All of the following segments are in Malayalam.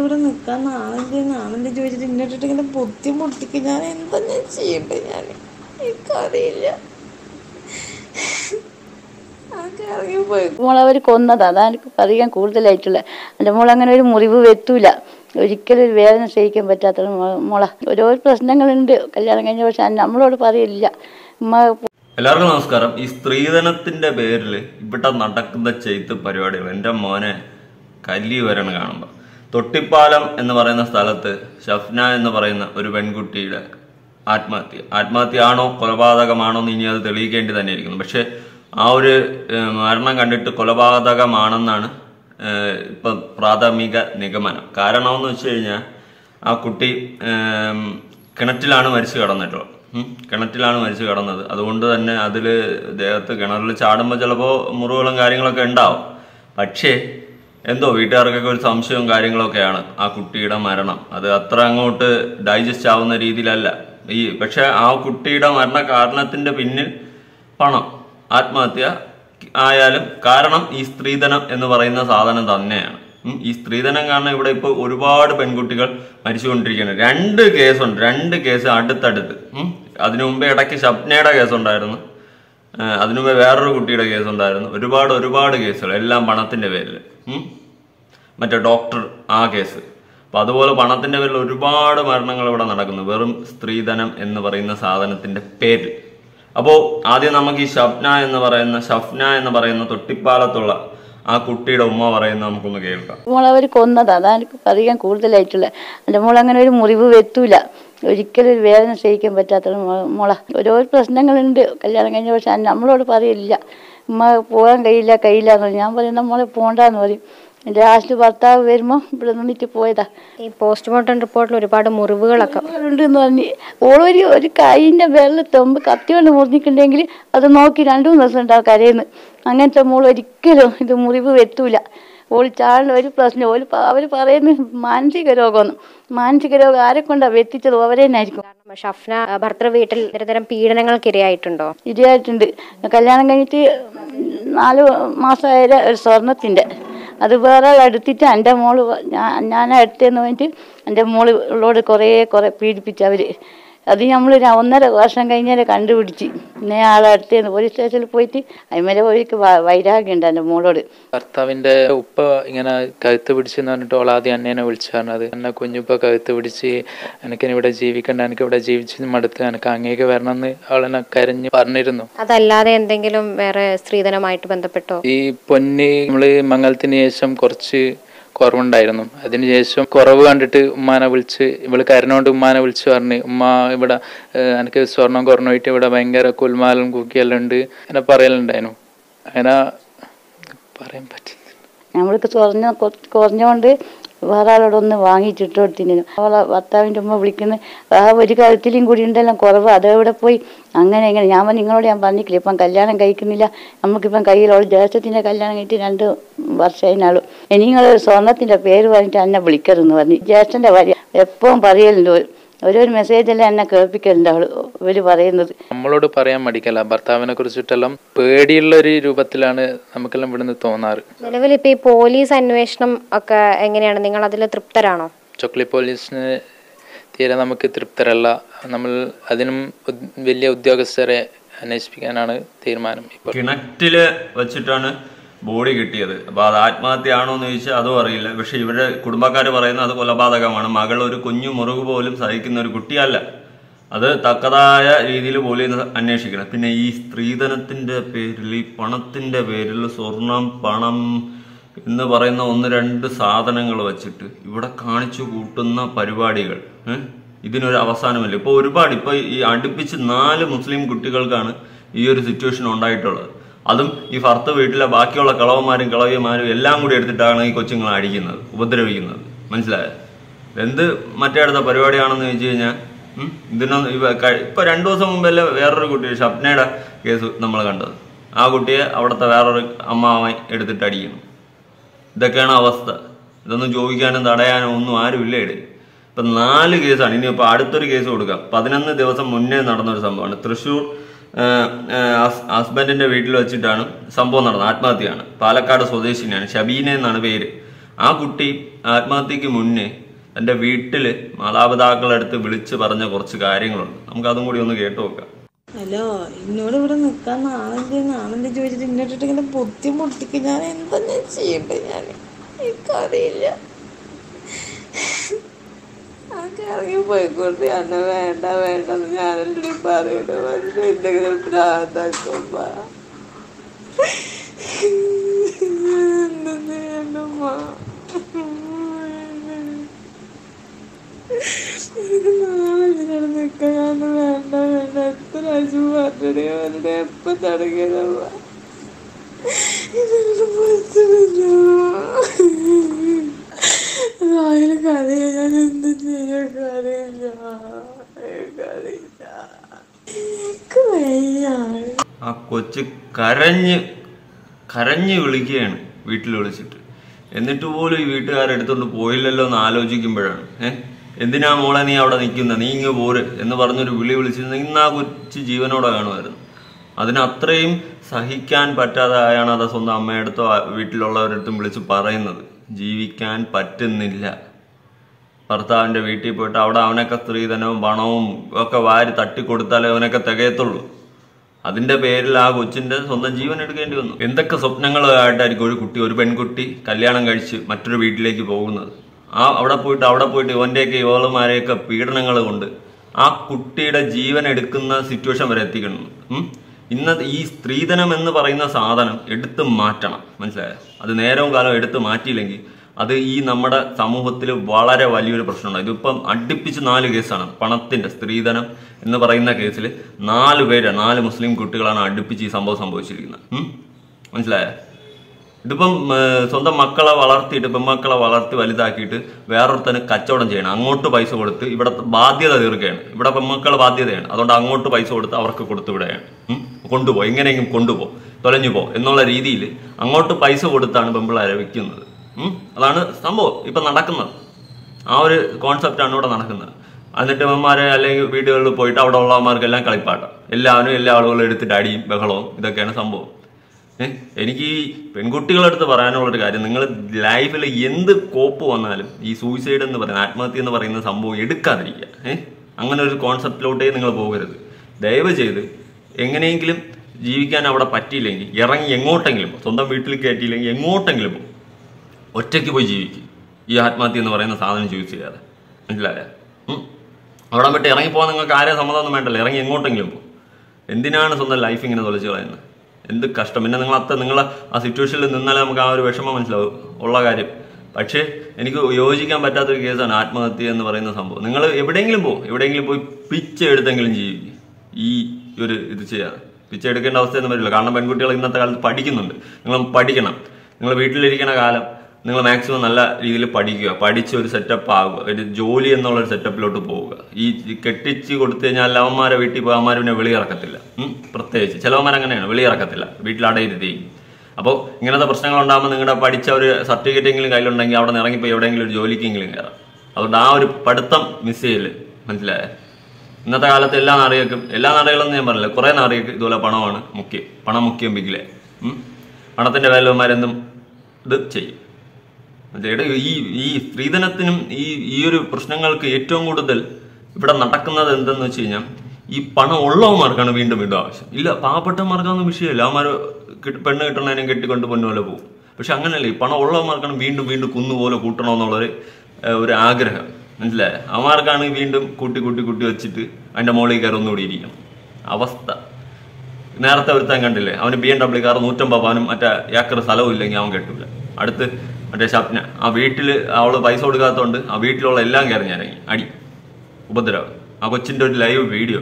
ഇവിടെ നിൽക്കാൻ നാളെ നാളെ ചോദിച്ചിട്ട് ഇന്നിട്ടിട്ട് ഇങ്ങനെ പൊത്തി പൊട്ടിക്ക് ഞാൻ എന്താ ഞാൻ ചെയ്യണ്ടേ ഞാൻ എനിക്കറിയില്ല. മോളവർ കൊന്നതാ. അതാണ് എനിക്ക് അറിയാൻ കൂടുതലായിട്ടുള്ള. എന്റെ മോൾ അങ്ങനെ ഒരു മുറിവ് വെത്തൂല. ഒരിക്കലും ഒരു വേദന സഹിക്കാൻ പറ്റാത്ത മോള. ഓരോ പ്രശ്നങ്ങളുണ്ട്. കല്യാണം കഴിഞ്ഞ പക്ഷെ നമ്മളോട് പറയില്ല എല്ലാവർക്കും നമസ്കാരം. ഈ സ്ത്രീധനത്തിന്റെ പേരിൽ ഇവിടെ നടക്കുന്ന ചെയ്ത്ത് പരിപാടികൾ എന്റെ മോനെ കല്ലി വരണം കാണുമ്പോൾ തൊട്ടിപ്പാലം എന്ന് പറയുന്ന സ്ഥലത്ത് ഷഫ്ന എന്ന് പറയുന്ന ഒരു പെൺകുട്ടിയുടെ ആത്മഹത്യ. ആത്മഹത്യ ആണോ കൊലപാതകമാണോ എന്ന് ഇനി അത് തെളിയിക്കേണ്ടി തന്നെ ഇരിക്കുന്നു പക്ഷെ ആ ഒരു മരണം കണ്ടിട്ട് കൊലപാതകമാണെന്നാണ് ഇപ്പം പ്രാഥമിക നിഗമനം. കാരണം എന്ന് വെച്ച് കഴിഞ്ഞാൽ ആ കുട്ടി കിണറ്റിലാണ് മരിച്ചു കിടന്നിട്ടുള്ളത്. കിണറ്റിലാണ് മരിച്ചു കിടന്നത്. അതുകൊണ്ട് തന്നെ അതിൽ ദേഹത്ത് കിണറിൽ ചാടുമ്പോൾ ചിലപ്പോൾ മുറിവുകളും കാര്യങ്ങളൊക്കെ ഉണ്ടാവും. പക്ഷേ എന്തോ വീട്ടുകാർക്കൊക്കെ ഒരു സംശയവും കാര്യങ്ങളൊക്കെയാണ്. ആ കുട്ടിയുടെ മരണം. അത് അത്ര അങ്ങോട്ട് ഡൈജസ്റ്റ് ആവുന്ന രീതിയിലല്ല. ഈ പക്ഷെ ആ കുട്ടിയുടെ മരണ കാരണത്തിന്റെ പിന്നിൽ പണം ആത്മഹത്യ ആയാലും കാരണം ഈ സ്ത്രീധനം എന്ന് പറയുന്ന സാധനം തന്നെയാണ്. ഈ സ്ത്രീധനം കാരണം ഇവിടെ ഇപ്പോൾ ഒരുപാട് പെൺകുട്ടികൾ മരിച്ചുകൊണ്ടിരിക്കുകയാണ്. രണ്ട് കേസുണ്ട് രണ്ട് കേസ് അടുത്തടുത്ത്. അതിനു മുമ്പേ ഇടയ്ക്ക് ഷപ്നയുടെ കേസുണ്ടായിരുന്നു. അതിനു മുമ്പേ വേറൊരു കുട്ടിയുടെ കേസുണ്ടായിരുന്നു. ഒരുപാട് ഒരുപാട് കേസുകൾ എല്ലാം പണത്തിന്റെ പേരിൽ. മറ്റേ ഡോക്ടർ ആ കേസ്. അപ്പൊ അതുപോലെ പണത്തിന്റെ പേരിൽ ഒരുപാട് മരണങ്ങൾ ഇവിടെ നടക്കുന്നു. വെറും സ്ത്രീധനം എന്ന് പറയുന്ന സാധനത്തിന്റെ പേര് അപ്പോ ആദ്യം നമുക്ക് ഈ ഷഫ്ന എന്ന് പറയുന്ന ഷഫ്ന എന്ന് പറയുന്ന തൊട്ടിപ്പാലത്തുള്ള ആ കുട്ടിയുടെ ഉമ്മ പറയുന്ന നമുക്കൊന്ന് കേൾക്കാം. മോളെ കൊന്നത്. അതാണ് അറിയാൻ കൂടുതലായിട്ടുള്ള. എന്റെ മോൾ അങ്ങനെ ഒരു മുറിവ് വെത്തൂല. ഒരിക്കലും ഒരു വേദന സഹിക്കാൻ പറ്റാത്ത മോള. ഓരോ പ്രശ്നങ്ങളുണ്ട്. കല്യാണം കഴിഞ്ഞ പക്ഷെ നമ്മളോട് പറയില്ല ഉമ്മ പോകാൻ കഴിയില്ല കഴിയില്ല എന്ന് ഞാൻ പറയുന്ന മോളെ പോണ്ടെന്ന് പറയും. എന്റെ ലാസ്റ്റ് ഭർത്താവ് വരുമ്പോൾ ഇവിടെ നിന്നിട്ട് പോയതാ. ഈ പോസ്റ്റ്മോർട്ടം റിപ്പോർട്ടിൽ ഒരുപാട് മുറിവുകളൊക്കെ. ഉണ്ട് എന്ന് പറഞ്ഞ് ഓളൊരു ഒരു കൈയിന്റെ വെള്ളം തൊമ്പ് കത്തി കൊണ്ട് മുറിഞ്ഞിട്ടുണ്ടെങ്കിൽ അത് നോക്കി രണ്ടു മൂന്ന് ദിവസം ഉണ്ടാവും കരയുന്നു അങ്ങനത്തെ മോൾ ഒരിക്കലും ഇത് മുറിവ് വെത്തൂല ഓൾ ചാടിന് ഒരു പ്രശ്നം ഓൽ അവർ പറയുന്നത് മാനസിക രോഗമൊന്നും മാനസിക രോഗം ആരെ കൊണ്ടാണ് വെത്തിച്ചത്? അവരെ തന്നെ ആയിരിക്കും. കാരണം ഷഫ്ന ഭർത്തൃ വീട്ടിൽ ഇത്തരം പീഡനങ്ങൾക്ക് ഇരയായിട്ടുണ്ടോ. ഇരയായിട്ടുണ്ട്. കല്യാണം കഴിഞ്ഞിട്ട് നാല് മാസമായ ഒരു സ്വർണത്തിന്റെ അത് വേറെ എടുത്തിട്ട് എന്റെ മോൾ ഞാൻ ഞാൻ എടുത്തതെന്ന് പറഞ്ഞിട്ട് എന്റെ മോൾ ഉള്ളോട് കുറേ കുറേ പീഡിപ്പിച്ചു അവർ അത് നമ്മൾ ഒരു ഒന്നര വർഷം കഴിഞ്ഞാൽ കണ്ടുപിടിച്ച്. പിന്നെ ആളെ അടുത്തേന്ന് പോലീസ് സ്റ്റേഷനിൽ പോയിട്ട് അതിമേലെ പോയിക്ക് വൈരാഗ്യം ഉണ്ട് എന്റെ മോളോട്. ഭർത്താവിന്റെ ഉപ്പ ഇങ്ങനെ കഴുത്ത് പിടിച്ചെന്ന് പറഞ്ഞിട്ട് ഓൾ ആദ്യം അന്നേനെ വിളിച്ചു പറഞ്ഞത്. എന്നെ കുഞ്ഞുപ്പ കഴുത്ത് പിടിച്ച് എനിക്കിനി ഇവിടെ ജീവിക്കണ്ട എനിക്ക് ഇവിടെ ജീവിച്ച് മടുത്ത് എനിക്ക് അങ്ങേക്ക് വരണമെന്ന് അവളെന്നെ കരഞ്ഞ് പറഞ്ഞിരുന്നു. അതല്ലാതെ എന്തെങ്കിലും വേറെ സ്ത്രീധനമായിട്ട് ബന്ധപ്പെട്ടോ? ഈ പൊന്നി നമ്മൾ മംഗലത്തിന് ശേഷം കുറച്ച് കുറവുണ്ടായിരുന്നു. അതിനുശേഷം കുറവ് കണ്ടിട്ട് ഉമ്മാനെ വിളിച്ച് ഇവൾ കരനോണ്ട് ഉമ്മാനെ വിളിച്ച് പറഞ്ഞ് ഉമ്മ ഇവിടെ എനിക്ക് സ്വർണം കുറഞ്ഞോയിട്ട് ഇവിടെ ഭയങ്കര കുൽമാലും കുക്കിയെല്ലാം ഉണ്ട്. അങ്ങനെ പറയലുണ്ടായിരുന്നു. അങ്ങനെ പറയാൻ പറ്റുന്നില്ല നമ്മൾക്ക് കുറഞ്ഞ വേറെ ആളോടൊന്ന് വാങ്ങിച്ചിട്ട് കൊടുത്തിന് അവളെ ഭർത്താവിന്റെ ഉമ്മ വിളിക്കുന്ന. ആ ഒരു കാര്യത്തിലും കൂടി ഉണ്ടെല്ലാം കുറവ്. അതെവിടെ പോയി? അങ്ങനെ ഇങ്ങനെ ഞാൻ നിങ്ങളോട് ഞാൻ പറഞ്ഞിട്ടില്ല. ഇപ്പം കല്യാണം കഴിക്കുന്നില്ല. നമുക്കിപ്പം കയ്യിലുള്ള ജ്യേഷ്ഠത്തിന്റെ കല്യാണം കഴിഞ്ഞിട്ട് രണ്ട് വർഷമായിനാളും. ഇനി നിങ്ങൾ സ്വർണത്തിന്റെ പേര് പറഞ്ഞിട്ട് എന്നെ വിളിക്കരുതെന്ന് പറഞ്ഞു. ജ്യേഷ്ഠന്റെ ഭാര്യ എപ്പോഴും പറയലുണ്ട്. ഓരോരു മെസ്സേജെല്ലാം എന്നെ കേൾപ്പിക്കലുണ്ട് അവൾ ഇവർ പറയുന്നത്. നമ്മളോട് പറയാൻ മടിക്കല്ല. ഭർത്താവിനെ കുറിച്ചിട്ടെല്ലാം പേടിയുള്ള ഒരു രൂപത്തിലാണ് നമുക്കെല്ലാം ഇവിടുന്ന് തോന്നാറ്. നിലവിൽ ഇപ്പൊ ഈ പോലീസ് അന്വേഷണം ഒക്കെ എങ്ങനെയാണ്? നിങ്ങൾ അതിൽ തൃപ്തരാണോ? ചൊക്ലി പോലീസിന് തീരെ നമുക്ക് തൃപ്തരല്ല. നമ്മൾ അതിനും വലിയ ഉദ്യോഗസ്ഥരെ അന്വേഷിപ്പിക്കാനാണ് തീരുമാനം. ഇപ്പോൾ കിണറ്റിൽ വെച്ചിട്ടാണ് ബോഡി കിട്ടിയത്. അപ്പൊ അത് ആത്മഹത്യയാണോ എന്ന് ചോദിച്ചാൽ അതും അറിയില്ല. പക്ഷെ ഇവരുടെ കുടുംബക്കാർ പറയുന്നത് അത് കൊലപാതകമാണ്. മകൾ ഒരു കുഞ്ഞു മുറിവ് പോലും സഹിക്കുന്ന ഒരു കുട്ടിയല്ല. അത് തക്കതായ രീതിയിൽ പോലീസ് അന്വേഷിക്കണം. പിന്നെ ഈ സ്ത്രീധനത്തിന്റെ പേരിൽ ഈ പണത്തിന്റെ പേരിൽ സ്വർണം പണം എന്ന് പറയുന്ന ഒന്ന് രണ്ട് സാധനങ്ങൾ വെച്ചിട്ട് ഇവിടെ കാണിച്ചു കൂട്ടുന്ന പരിപാടികൾ ഇതിനൊരു അവസാനമില്ല? ഇപ്പൊ ഒരുപാട് ഇപ്പൊ ഈ അടുപ്പിച്ച് നാല് മുസ്ലിം കുട്ടികൾക്കാണ് ഈ ഒരു സിറ്റുവേഷൻ ഉണ്ടായിട്ടുള്ളത്. അതും ഈ ഭർത്ത വീട്ടിലെ ബാക്കിയുള്ള കളവന്മാരും കളവിയന്മാരും എല്ലാം കൂടി എടുത്തിട്ടാണ് ഈ കൊച്ചുങ്ങളെ അടിക്കുന്നത് ഉപദ്രവിക്കുന്നത്. മനസ്സിലായോ? എന്ത് മറ്റേ അടുത്ത പരിപാടിയാണെന്ന് ചോദിച്ചു കഴിഞ്ഞാൽ ഇതിനൊന്നും ഇവ ഇപ്പൊ രണ്ടു ദിവസം മുമ്പല്ലേ വേറൊരു കുട്ടി ഷപ്നയുടെ കേസ് നമ്മൾ കണ്ടത്. ആ കുട്ടിയെ അവിടുത്തെ വേറൊരു അമ്മാവൻ എടുത്തിട്ട് അടിക്കുന്നു. ഇതൊക്കെയാണ് അവസ്ഥ. ഇതൊന്നും ചോദിക്കാനും തടയാനും ഒന്നും ആരും ഇല്ല ഇടയിൽ ഇപ്പൊ നാല് കേസാണ്. ഇനിയിപ്പോ അടുത്തൊരു കേസ് കൊടുക്കാം. പതിനൊന്ന് ദിവസം മുന്നേ നടന്നൊരു സംഭവമാണ്. തൃശ്ശൂർ ഹസ്ബൻഡിന്റെ വീട്ടിൽ വെച്ചിട്ടാണ് സംഭവം നടന്നത്. ആത്മഹത്യയാണ്. പാലക്കാട് സ്വദേശിനിയാണ്. ഷബീന എന്നാണ് പേര്. ആ കുട്ടി ആത്മഹത്യക്ക് മുന്നേ തന്റെ വീട്ടിൽ മാതാപിതാക്കളെ അടുത്ത് വിളിച്ച് പറഞ്ഞ കുറച്ച് കാര്യങ്ങളുണ്ട്. നമുക്ക് അതും കൂടി ഒന്ന് കേട്ടു നോക്കാം. ഹലോ എന്നോട് ഇവിടെ നിൽക്കാൻ നാളെന്റെ നാളെന്റെ ചോദിച്ചിട്ട് ഇന്നിട്ടിട്ട് ഇങ്ങനെ പൊത്തി മുട്ടിക്ക് ഞാൻ എന്താ ഞാൻ ചെയ്യണ്ടേ? ഞാൻ എനിക്കറിയില്ല. ആകെ ഇറങ്ങി പോയിക്കോട്ടെ അന്നെ വേണ്ട വേണ്ടെന്ന് ഞാനല്ലേ പറയണ. പക്ഷെ എന്തെങ്കിലും ഭ്രാന്താക്കുമ്പ എന്താ ചെയ്യണ്ടമ്മ എനിക്ക് നാളെ വേണ്ട വേണ്ട. എത്ര ആഴ്ച പറഞ്ഞേ അവരുടെ എപ്പം തുടങ്ങിയതമ്മ ഇതെല്ലാം രാവിലെ കറിയ ഞാൻ എന്ത് ചെയ്യാൻ കറിയില്ല കറിയില്ല എനിക്ക് വയ്യ ആ കൊച്ച് കരഞ്ഞ് കരഞ്ഞ് വിളിക്കുകയാണ് വീട്ടിൽ വിളിച്ചിട്ട്. എന്നിട്ട് പോലും ഈ വീട്ടുകാരെടുത്തോണ്ട് പോയില്ലല്ലോ എന്ന് ആലോചിക്കുമ്പോഴാണ്. ഏഹ് എന്തിനാ മോളെ നീ അവിടെ നിൽക്കുന്ന നീ ഇങ്ങ് പോര് എന്ന് പറഞ്ഞൊരു വിളി വിളിച്ചിരുന്നെങ്കിൽ ഇന്ന് ആ കൊച്ചു ജീവനോടെ കാണുമായിരുന്നു. അതിന് അത്രയും സഹിക്കാൻ പറ്റാതായാണ് അത് സ്വന്തം അമ്മയടുത്തോ വീട്ടിലുള്ളവരടുത്തും വിളിച്ച് പറയുന്നത്. ജീവിക്കാൻ പറ്റുന്നില്ല. ഭർത്താവിന്റെ വീട്ടിൽ പോയിട്ട് അവിടെ അവനൊക്കെ സ്ത്രീധനവും പണവും ഒക്കെ വാരി തട്ടിക്കൊടുത്താലേ അവനൊക്കെ തികയത്തുള്ളൂ. അതിന്റെ പേരിൽ ആ കൊച്ചിന്റെ സ്വന്തം ജീവൻ എടുക്കേണ്ടി വന്നു. എന്തൊക്കെ സ്വപ്നങ്ങളായിട്ടായിരിക്കും ഒരു കുട്ടി ഒരു പെൺകുട്ടി കല്യാണം കഴിച്ച് മറ്റൊരു വീട്ടിലേക്ക് പോകുന്നത്? ആ അവിടെ പോയിട്ട് അവിടെ പോയിട്ട് ഇവന്റെയൊക്കെ ഇവളുമാരെയൊക്കെ പീഡനങ്ങൾ കൊണ്ട് ആ കുട്ടിയുടെ ജീവൻ എടുക്കുന്ന സിറ്റുവേഷൻ വരെ എത്തിക്കണം. ഇന്ന് ഈ സ്ത്രീധനം എന്ന് പറയുന്ന സാധനം എടുത്തു മാറ്റണം. മനസ്സിലായോ? അത് നേരവും കാലം എടുത്തു മാറ്റിയില്ലെങ്കിൽ അത് ഈ നമ്മുടെ സമൂഹത്തിൽ വളരെ വലിയൊരു പ്രശ്നമാണ് ഇതിപ്പം അടുപ്പിച്ച് നാല് കേസാണ്. പണത്തിന്റെ സ്ത്രീധനം എന്ന് പറയുന്ന കേസിൽ നാല് പേര് നാല് മുസ്ലിം കുട്ടികളാണ് അടുപ്പിച്ച് ഈ സംഭവം സംഭവിച്ചിരിക്കുന്നത്. മനസ്സിലായേ? ഇതിപ്പം സ്വന്തം മക്കളെ വളർത്തിയിട്ട് പെൺമക്കളെ വളർത്തി വലുതാക്കിയിട്ട് വേറൊരുത്തന് കച്ചവടം ചെയ്യണം. അങ്ങോട്ട് പൈസ കൊടുത്ത് ഇവിടെ ബാധ്യത തീർക്കുകയാണ്. ഇവിടെ പെൺമക്കളെ ബാധ്യതയാണ്. അതുകൊണ്ട് അങ്ങോട്ട് പൈസ കൊടുത്ത് അവർക്ക് കൊടുത്തു വിടുകയാണ്. കൊണ്ടുപോകും കൊണ്ടുപോ. എങ്ങനെയെങ്കിലും കൊണ്ടുപോകും തൊലഞ്ഞു പോ എന്നുള്ള രീതിയിൽ അങ്ങോട്ട് പൈസ കൊടുത്താണ് പെൺപിള്ളേരെ വിൽക്കുന്നത്? അതാണ് സംഭവം. ഇപ്പൊ നടക്കുന്നത്. ആ ഒരു കോൺസെപ്റ്റാണ് ഇവിടെ നടക്കുന്നത്. എന്നിട്ട് അമ്മമാരെ അല്ലെങ്കിൽ വീടുകളിൽ പോയിട്ട് അവിടെ ഉള്ളവന്മാർക്കെല്ലാം കളിപ്പാട്ടം. എല്ലാവരും എല്ലാ ആളുകളും എടുത്തിട്ട് അടിയും ബഹളവും ഇതൊക്കെയാണ് സംഭവം. എനിക്ക് ഈ പെൺകുട്ടികളെടുത്ത് പറയാനുള്ളൊരു കാര്യം. നിങ്ങൾ ലൈഫിൽ എന്ത് കോപ്പ് വന്നാലും ഈ സൂയിസൈഡ് എന്ന് പറയുന്ന ആത്മഹത്യ എന്ന് പറയുന്ന സംഭവം എടുക്കാതിരിക്കുക. ഏഹ് അങ്ങനെ ഒരു കോൺസെപ്റ്റിലോട്ടേ നിങ്ങൾ പോകരുത്. ദയവ് ചെയ്ത് എങ്ങനെയെങ്കിലും ജീവിക്കാൻ അവിടെ പറ്റിയില്ലെങ്കിൽ ഇറങ്ങി എങ്ങോട്ടെങ്കിലും സ്വന്തം വീട്ടിൽ കയറ്റിയില്ലെങ്കിൽ എങ്ങോട്ടെങ്കിലും ഒറ്റയ്ക്ക് പോയി ജീവിക്കും. ഈ ആത്മഹത്യ എന്ന് പറയുന്ന സാധനം ചൂസ് ചെയ്യാതെ മനസ്സിലായ അവിടെ വിട്ട് ഇറങ്ങി പോകാൻ നിങ്ങൾക്ക് ആരെയും സമ്മതമൊന്നും വേണ്ടല്ലോ. ഇറങ്ങി എങ്ങോട്ടെങ്കിലും പോകും എന്തിനാണ് സ്വന്തം ലൈഫ് ഇങ്ങനെ തൊലച്ച് കളയുന്നത്? എന്ത് കഷ്ടം. പിന്നെ നിങ്ങൾ അത്ര നിങ്ങൾ ആ സിറ്റുവേഷനിൽ നിന്നാലേ നമുക്ക് ആ ഒരു വിഷമം മനസ്സിലാവും. ഉള്ള കാര്യം. പക്ഷേ എനിക്ക് യോജിക്കാൻ പറ്റാത്തൊരു കേസാണ് ആത്മഹത്യ എന്ന് പറയുന്ന സംഭവം. നിങ്ങൾ എവിടെയെങ്കിലും പോകും എവിടെയെങ്കിലും പോയി പിച്ച എടുത്തെങ്കിലും ജീവിക്കും. ഈ ഒരു ഇത് ചെയ്യാതെ പിച്ച എടുക്കേണ്ട അവസ്ഥയൊന്നും വരില്ല. കാരണം പെൺകുട്ടികൾ ഇന്നത്തെ കാലത്ത് പഠിക്കുന്നുണ്ട്. നിങ്ങൾ പഠിക്കണം. നിങ്ങൾ വീട്ടിലിരിക്കുന്ന കാലം നിങ്ങൾ മാക്സിമം നല്ല രീതിയിൽ പഠിക്കുക. പഠിച്ച് ഒരു സെറ്റപ്പ് ആകുക. ഒരു ജോലി എന്നുള്ള ഒരു സെറ്റപ്പിലോട്ട് പോവുക. ഈ കെട്ടിച്ച് കൊടുത്തു കഴിഞ്ഞാൽ അവന്മാരെ വീട്ടിൽ പോയി അവന്മാർ പിന്നെ വെളിയിറക്കത്തില്ല? പ്രത്യേകിച്ച്. ചിലവന്മാർ അങ്ങനെയാണ്. വെളിയിറക്കത്തില്ല വീട്ടിൽ അടയിരുത്തി അപ്പോൾ ഇങ്ങനത്തെ പ്രശ്നങ്ങൾ ഉണ്ടാകുമ്പോൾ നിങ്ങളുടെ പഠിച്ച ഒരു സർട്ടിഫിക്കറ്റ് എങ്കിലും കയ്യിലുണ്ടെങ്കിൽ അവിടെ നിന്ന് ഇറങ്ങിപ്പോയി എവിടെയെങ്കിലും ഒരു ജോലിക്കെങ്കിലും കയറാം. അതുകൊണ്ട് ആ ഒരു പഠിത്തം മിസ് ചെയ്യൽ. മനസ്സിലായേ? ഇന്നത്തെ കാലത്ത് എല്ലാ നാറികൾക്കും എല്ലാ നാറികളെന്ന് ഞാൻ പറഞ്ഞില്ല കുറെ നാറികൾക്ക് ഇതുപോലെ പണമാണ് മുഖ്യം. പണം മുഖ്യം ബിഗിലെ. പണത്തിന്റെ വേലവന്മാരെന്തും ഇത് ചെയ്യും? ഈ ഈ സ്ത്രീധനത്തിനും ഈ ഈ ഒരു പ്രശ്നങ്ങൾക്ക് ഏറ്റവും കൂടുതൽ ഇവിടെ നടക്കുന്നത് എന്തെന്ന് വെച്ച് കഴിഞ്ഞാൽ ഈ പണം ഉള്ളവന്മാർക്കാണ് വീണ്ടും വീണ്ടും ആവശ്യം. ഇല്ല പാവപ്പെട്ടവന്മാർക്കൊന്നും വിഷയമില്ല. അവന്മാർ പെണ്ണ് കിട്ടണതിനും കെട്ടിക്കൊണ്ട് പൊന്നുപോലെ പോകും. പക്ഷെ അങ്ങനെയല്ല ഈ പണം ഉള്ളവന്മാർക്കാണ് വീണ്ടും വീണ്ടും കുന്നുപോലെ കൂട്ടണമെന്നുള്ളൊരു ഒരു ആഗ്രഹം. മനസ്സിലായ? അവന്മാർക്കാണ് വീണ്ടും കൂട്ടി കൂട്ടി കൂട്ടി വെച്ചിട്ട് അതിന്റെ മുകളിൽ കയറി ഒന്നുകൂടി ഇരിക്കണം. അവസ്ഥ. നേരത്തെ ഒരുത്താൻ കണ്ടില്ലേ? അവന് ബി എം ഡബ്ല്യു കാർ നൂറ്റമ്പത് പവനും മറ്റേ ഏക്കർ സ്ഥലവും ഇല്ലെങ്കിൽ അവൻ കെട്ടില്ല അടുത്ത് മറ്റേ ഷപ്ന ആ വീട്ടിൽ അവൾ പൈസ കൊടുക്കാത്തതുകൊണ്ട് ആ വീട്ടിലുള്ള എല്ലാം കയറി അടി. ഉപദ്രവം. ആ കൊച്ചിന്റെ ഒരു ലൈവ് വീഡിയോ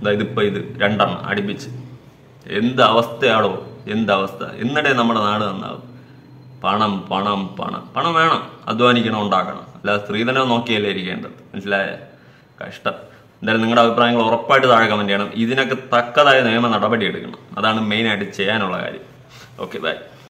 അതായത് ഇപ്പൊ ഇത് രണ്ടെണ്ണം അടുപ്പിച്ച്. എന്ത് അവസ്ഥയാണോ എന്ത് അവസ്ഥ? എന്നിടെ നമ്മുടെ നാട് നന്നാവും. പണം പണം പണം. പണം വേണം. അധ്വാനിക്കണം ഉണ്ടാക്കണം. അല്ലാതെ സ്ത്രീധനം നോക്കിയല്ലേ ഇരിക്കേണ്ടത്? മനസ്സിലായ? കഷ്ടം. എന്തായാലും നിങ്ങളുടെ അഭിപ്രായങ്ങൾ ഉറപ്പായിട്ട് താഴെ കമന്റ് ചെയ്യണം. ഇതിനൊക്കെ തക്കതായ നിയമ നടപടി എടുക്കണം. അതാണ് മെയിനായിട്ട് ചെയ്യാനുള്ള കാര്യം. Okay bye